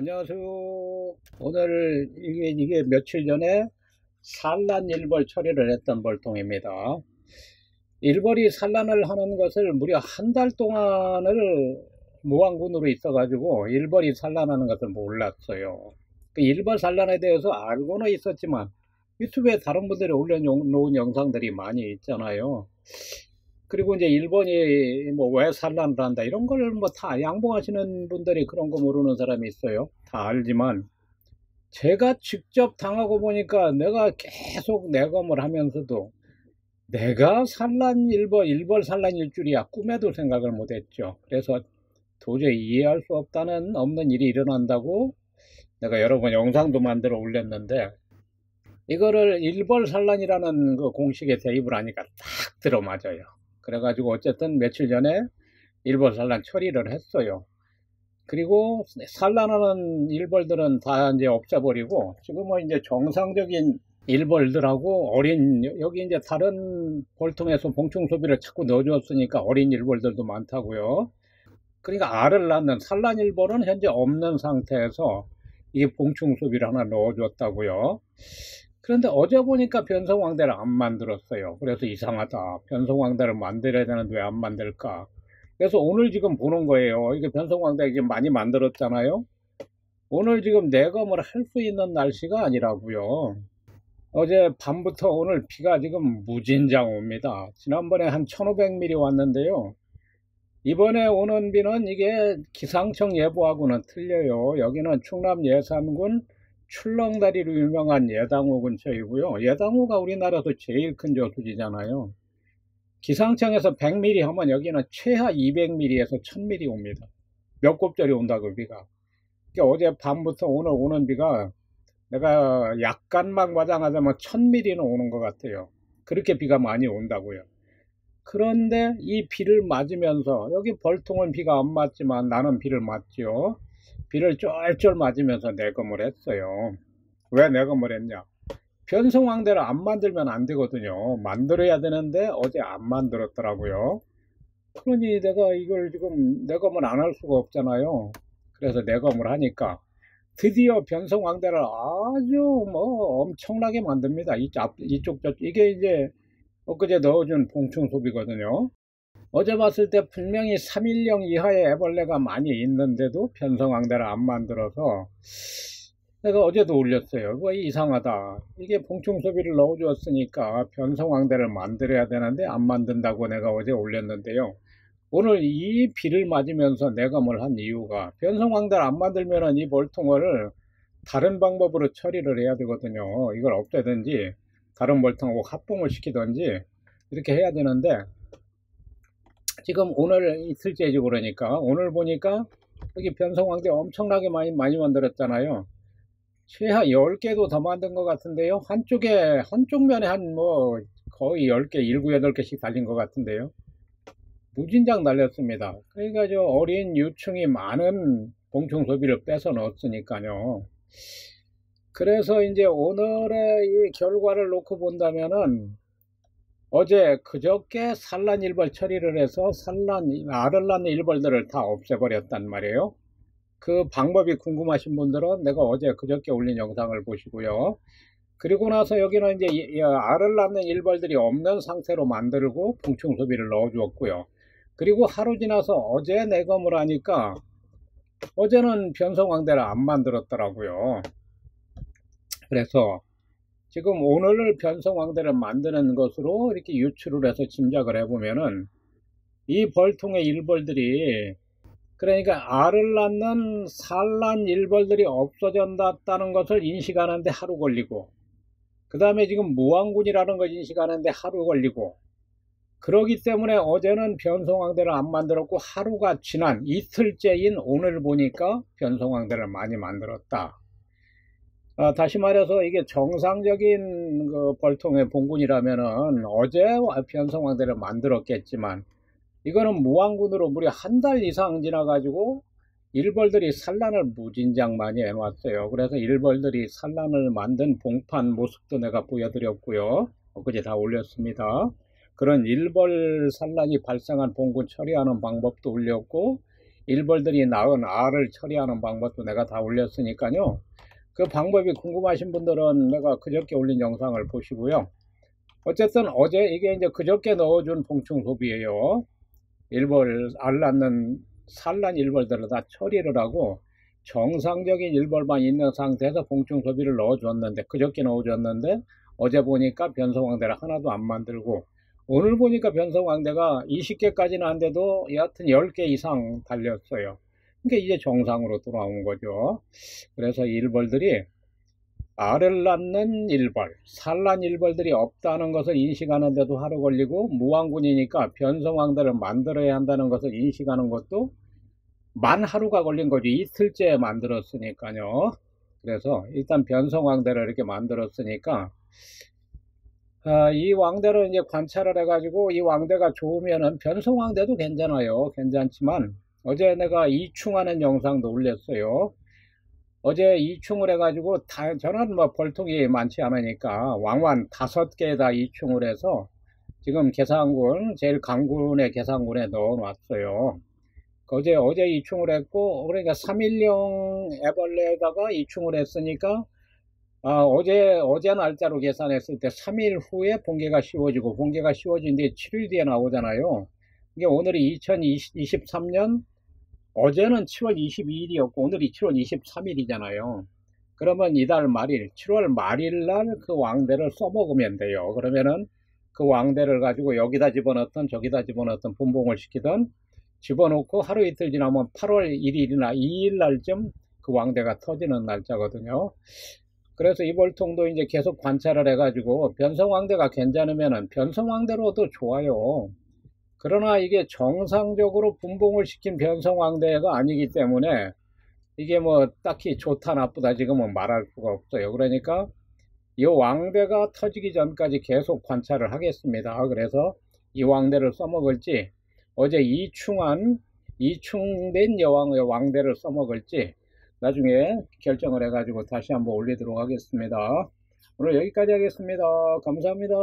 안녕하세요. 오늘 이게, 이게 며칠 전에 산란 일벌 처리를 했던 벌통입니다. 일벌이 산란을 하는 것을 무려 한 달 동안을 무왕군으로 있어가지고 일벌이 산란하는 것을 몰랐어요. 그 일벌 산란에 대해서 알고는 있었지만 유튜브에 다른 분들이 올려놓은 영상들이 많이 있잖아요. 그리고 이제 일본이 뭐 왜 산란을 한다 이런 걸 뭐 다 양봉하시는 분들이 그런 거 모르는 사람이 있어요. 다 알지만 제가 직접 당하고 보니까 내가 계속 내검을 하면서도 내가 산란 일벌 일벌 산란일 줄이야 꿈에도 생각을 못했죠. 그래서 도저히 이해할 수 없다는 없는 일이 일어난다고 내가 여러 번 영상도 만들어 올렸는데 이거를 일벌 산란이라는 그 공식에 대입을 하니까 딱 들어맞아요. 그래가지고 어쨌든 며칠 전에 일벌 산란 처리를 했어요. 그리고 산란하는 일벌들은 다 이제 없애버리고 지금은 이제 정상적인 일벌들하고 어린 여기 이제 다른 볼통에서 봉충 소비를 자꾸 넣어주었으니까 어린 일벌들도 많다고요. 그러니까 알을 낳는 산란 일벌은 현재 없는 상태에서 이게 봉충 소비를 하나 넣어줬다고요. 그런데 어제 보니까 변성왕대를 안 만들었어요. 그래서 이상하다. 변성왕대를 만들어야 되는데 왜 안 만들까? 그래서 오늘 지금 보는 거예요. 이게 변성왕대 지금 많이 만들었잖아요. 오늘 지금 내검을 할 수 있는 날씨가 아니라고요. 어제 밤부터 오늘 비가 지금 무진장 옵니다. 지난번에 한 1500mm 왔는데요. 이번에 오는 비는 이게 기상청 예보하고는 틀려요. 여기는 충남 예산군 출렁다리로 유명한 예당호 근처이고요. 예당호가 우리나라에서 제일 큰 저수지잖아요. 기상청에서 100mm 하면 여기는 최하 200mm에서 1000mm 옵니다. 몇 곱절이 온다고 비가. 그러니까 어제 밤부터 오늘 오는 비가 내가 약간만 과장하자면 1000mm는 오는 것 같아요. 그렇게 비가 많이 온다고요. 그런데 이 비를 맞으면서 여기 벌통은 비가 안 맞지만 나는 비를 맞죠. 비를 쫄쫄 맞으면서 내검을 했어요. 왜 내검을 했냐? 변성왕대를 안 만들면 안 되거든요. 만들어야 되는데 어제 안 만들었더라고요. 그러니 내가 이걸 지금 내검을 안 할 수가 없잖아요. 그래서 내검을 하니까 드디어 변성왕대를 아주 뭐 엄청나게 만듭니다. 이쪽, 이쪽, 저쪽. 이게 이제 엊그제 넣어준 봉충 소비거든요. 어제 봤을 때 분명히 3일령 이하의 애벌레가 많이 있는데도 변성왕대를 안 만들어서 내가 어제도 올렸어요. 뭐 이상하다. 이게 봉충 소비를 넣어주었으니까 변성왕대를 만들어야 되는데 안 만든다고 내가 어제 올렸는데요. 오늘 이 비를 맞으면서 뭘한 이유가 변성왕대를 안 만들면 이 벌통을 다른 방법으로 처리를 해야 되거든요. 이걸 없애든지 다른 벌통하고 합봉을 시키든지 이렇게 해야 되는데 지금 오늘 이틀째지 그러니까. 오늘 보니까 여기 변성왕대 엄청나게 많이 많이 만들었잖아요. 최하 10개도 더 만든 것 같은데요. 한쪽에 한쪽 면에 한 뭐 거의 10개 7, 8개씩 달린 것 같은데요. 무진장 달렸습니다. 그러니까 저 어린 유충이 많은 봉충 소비를 뺏어 넣었으니까요. 그래서 이제 오늘의 이 결과를 놓고 본다면은 어제 그저께 산란 일벌 처리를 해서 산란 알을 낳는 일벌들을 다 없애버렸단 말이에요. 그 방법이 궁금하신 분들은 내가 어제 그저께 올린 영상을 보시고요. 그리고 나서 여기는 이제 알을 낳는 일벌들이 없는 상태로 만들고 봉충 소비를 넣어 주었고요. 그리고 하루 지나서 어제 내검을 하니까 어제는 변성왕대를 안 만들었더라고요. 그래서 지금 오늘 변성왕대를 만드는 것으로 이렇게 유출을 해서 짐작을 해보면은 이 벌통의 일벌들이 그러니까 알을 낳는 산란 일벌들이 없어졌다는 것을 인식하는데 하루 걸리고 그 다음에 지금 무왕군이라는 걸 인식하는데 하루 걸리고 그러기 때문에 어제는 변성왕대를 안 만들었고 하루가 지난 이틀째인 오늘 보니까 변성왕대를 많이 만들었다 아, 다시 말해서 이게 정상적인 그 벌통의 봉군이라면은 어제 변성왕대를 만들었겠지만 이거는 무왕군으로 무려 한 달 이상 지나가지고 일벌들이 산란을 무진장 많이 해놨어요. 그래서 일벌들이 산란을 만든 봉판 모습도 내가 보여드렸고요. 엊그제 다 올렸습니다. 그런 일벌 산란이 발생한 봉군 처리하는 방법도 올렸고 일벌들이 낳은 알을 처리하는 방법도 내가 다 올렸으니까요. 그 방법이 궁금하신 분들은 내가 그저께 올린 영상을 보시고요. 어쨌든 어제 이게 이제 그저께 넣어준 봉충 소비예요. 일벌 알 낳는 산란 일벌들을 다 처리를 하고 정상적인 일벌만 있는 상태에서 봉충 소비를 넣어줬는데 그저께 넣어줬는데 어제 보니까 변성황대를 하나도 안 만들고 오늘 보니까 변성황대가 20개까지는 안 돼도 여하튼 10개 이상 달렸어요. 그러니까 이제 정상으로 돌아온 거죠. 그래서 일벌들이 알을 낳는 일벌, 산란 일벌들이 없다는 것을 인식하는데도 하루 걸리고 무왕군이니까 변성왕대를 만들어야 한다는 것을 인식하는 것도 만 하루가 걸린 거죠. 이틀째 만들었으니까요. 그래서 일단 변성왕대를 이렇게 만들었으니까 아, 이 왕대를 이제 관찰을 해가지고 이 왕대가 좋으면은 변성왕대도 괜찮아요. 괜찮지만 어제 내가 이충하는 영상도 올렸어요. 어제 이충을 해가지고 다, 저는 뭐 벌통이 많지 않으니까 왕완 다섯 개에다 이충을 해서 지금 계산군 제일 강군의 계산군에 넣어 놨어요. 어제 어제 이충을 했고 그러니까 3일령 애벌레에다가 이충을 했으니까 아, 어제 어제 날짜로 계산했을 때 3일 후에 본계가 씌워지고 본계가 씌워진 뒤에 7일 뒤에 나오잖아요. 이게 오늘이 2023년 어제는 7월 22일이었고 오늘이 7월 23일이잖아요. 그러면 이달 말일 7월 말일 날 그 왕대를 써먹으면 돼요. 그러면은 그 왕대를 가지고 여기다 집어넣던 저기다 집어넣던 분봉을 시키던 집어넣고 하루 이틀 지나면 8월 1일이나 2일 날쯤 그 왕대가 터지는 날짜거든요. 그래서 이 벌통도 이제 계속 관찰을 해가지고 변성왕대가 괜찮으면은 변성왕대로도 좋아요. 그러나 이게 정상적으로 분봉을 시킨 변성왕대가 아니기 때문에 이게 뭐 딱히 좋다 나쁘다 지금은 말할 수가 없어요. 그러니까 이 왕대가 터지기 전까지 계속 관찰을 하겠습니다. 그래서 이 왕대를 써먹을지 어제 이충한 이충된 여왕 의 왕대를 써먹을지 나중에 결정을 해가지고 다시 한번 올리도록 하겠습니다. 오늘 여기까지 하겠습니다. 감사합니다.